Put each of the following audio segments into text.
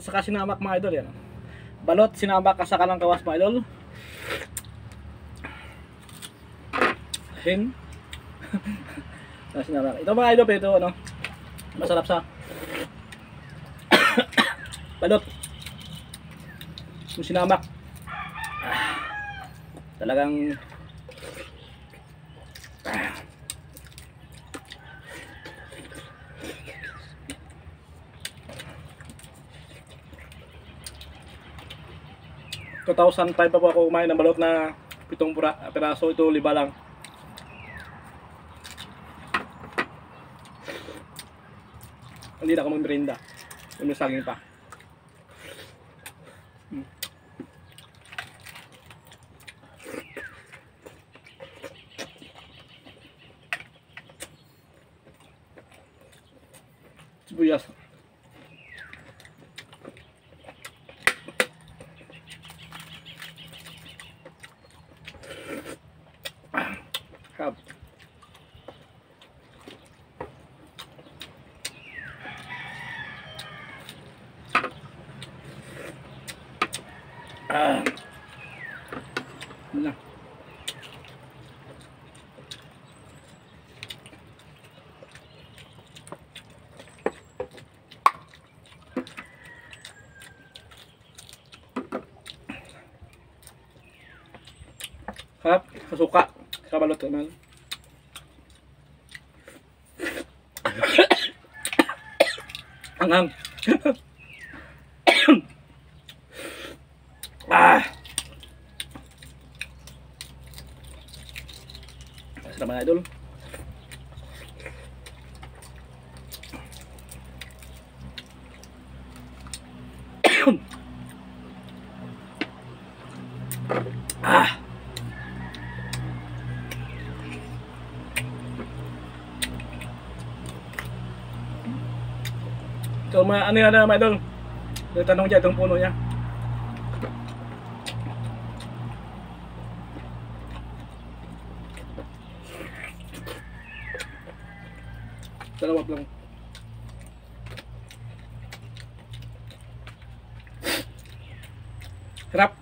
saka sinamak mga idol yan. Balot, sinamak at saka ng kawas mga idol. Hin. Saka sinamak. Ito mga idol, ito ano, masarap sa balot. Yung sinamak. Ah, talagang ah, 2005 pa po ako kumain ng balot na pitong piraso. Ito liba lang. Hindi na ako magmerinda. May saging pa. นะครับขสุกะชาบาลตัวนั้นอังอัง tôi luôn à. cơm anh đi đã đi mày đừng người ta nông chạy tương phun rồi nha Dalawa lang. Sarap.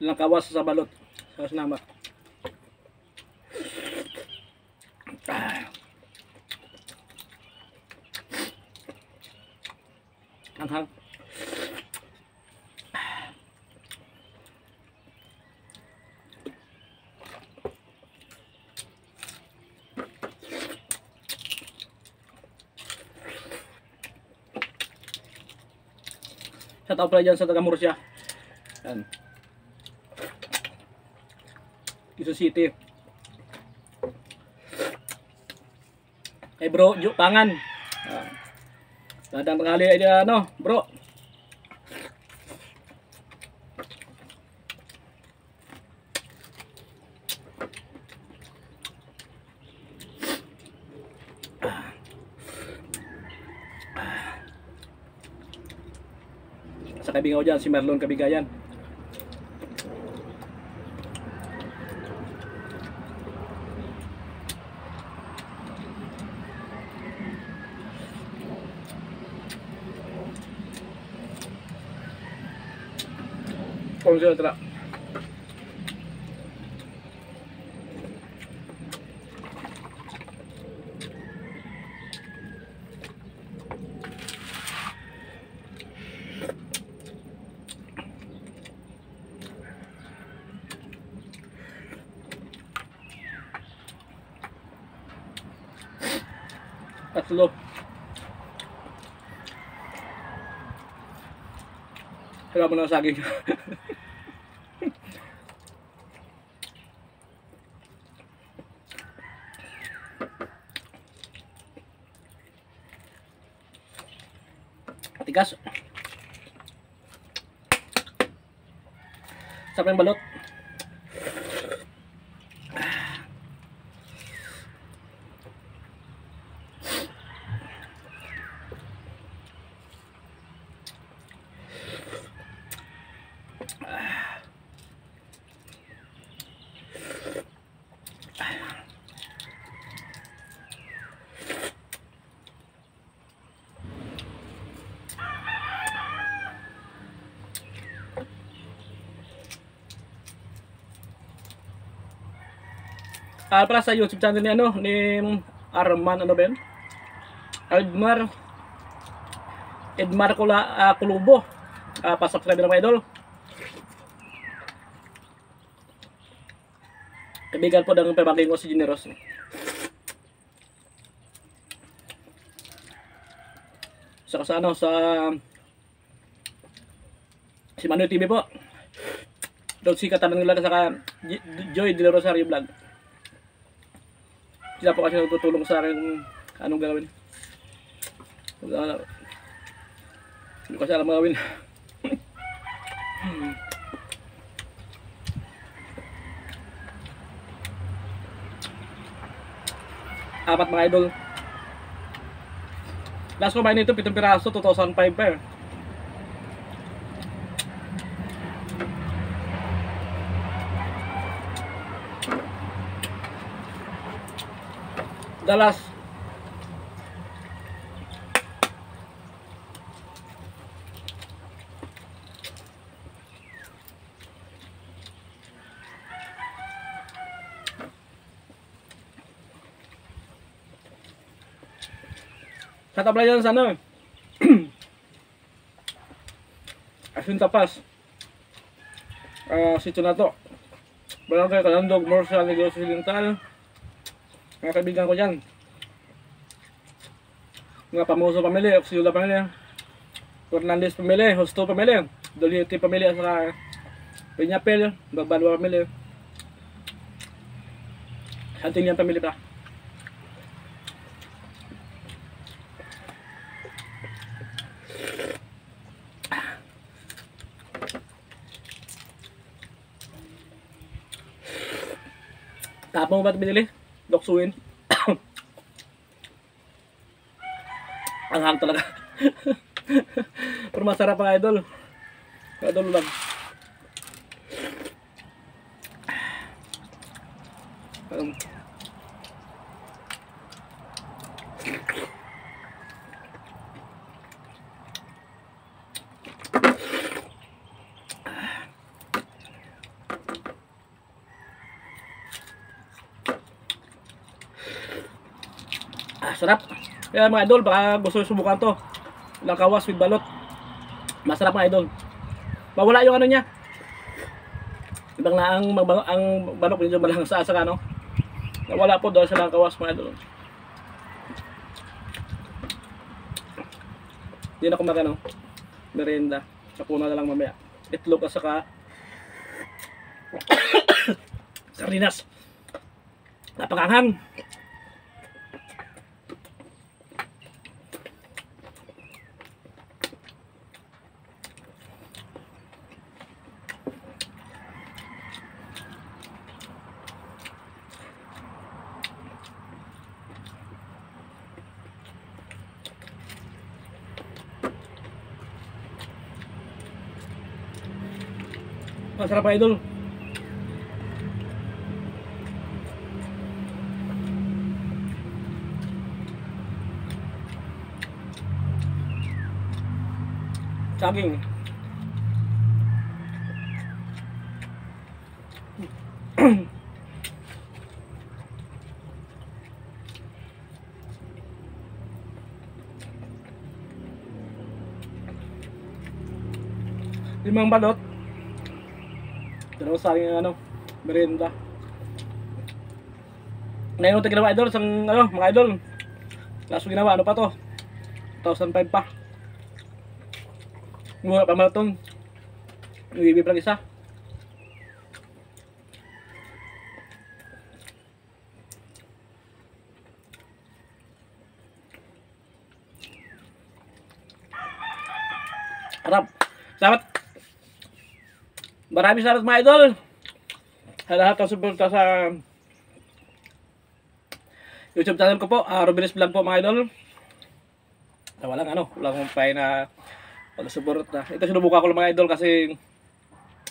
Ilang kawas sa balot. Sa sinama. Ah. Anghang. Shout out pala dyan sa taga Murcia. Yan isu City. Eh hey bro, yuk pangan. Nah, ladang datang kali aja no, bro. Sa kabingaw dyan, si Marlon Kabigayan. கொஞ்சம் எடுத்துடா That's a lot. Kaya mo ng saging. Tigas. Sarap yung balot. Ah, para sa YouTube channel ni ano, ni Arman, ano yun? Edmar. Edmar Kula, ah, Kulubo. Ah, pa-subscribe na mga idol. Kaibigan po ng pamangkin ko si Generos. Saka sa ano, sa si Manu TV po. Doon si Katanang saka J- Joy De Rosario Vlog. Sila po kasi nagtutulong sa akin kung anong gagawin. Hindi ko kasi alam gawin. Apat mga idol. Last ba nito, pitong piraso, 2005 pa eh. Dallas. Sa tabla yan sa ano. Asin tapas. Ah, sito na to. Barangay Kalandog, Morsal, Negros Occidental. mga kaibigan ko dyan mga Pamuso Pamili, Oxiula Pamili Fernandez Pamili, Hosto Pamili Doliti Pamili at saka Pinyapel, Bagbalwa hati Santing yan Pamili pa Tapong ba ito binili? Doksuin. Ang hang talaga. Pero masarap ang idol. Idol lang. Um, Ah, sarap. Kaya mga idol, baka gusto subukan to. Lakawas with balot. Masarap mga idol. Mawala yung ano niya. Ibang na ang, ang balok medyo malang sa asa ano. Nawala po dahil sa lakawas mga idol. Hindi na kumaga no. Merienda. Kapuna na lang mamaya. Itlog at saka sardinas. Napakanghang. Masarap pa idol. Saging. Limang balot. Dalawa sa akin ano, merienda. Ngayon ito ginawa idol, sang ano, mga idol. Kaso ginawa, ano pa to? 2005 pa. Mura pa maraton. Ibibig lang isa. Harap. Salamat. Maraming salamat mga idol. Sa lahat ng suporta sa YouTube channel ko po, uh, Rubilis Vlog po mga idol. Ah, walang ano, walang pay na pag-support na. Ito sinubukan ko lang mga idol kasi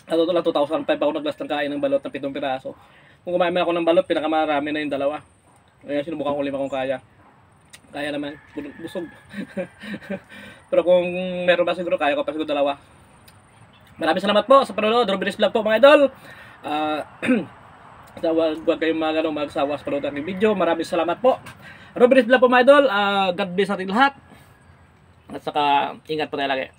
ano lang 2005 ako naglas ng kain ng balot na pitong piraso. Kung kumain ako ng balot, pinakamarami na yung dalawa. Kaya sinubukan ko lima kung kaya. Kaya naman, bu- busog. Pero kung meron ba siguro, kaya ko pa siguro dalawa. Maraming salamat po sa panonood. Rubilis Vlog po mga idol. Ah, So, wag, wag kayong mag, ano, magsawa sa panood ng video. Maraming salamat po. Robinis Vlog po mga idol. Ah, God bless natin lahat. At saka ingat po tayo lagi.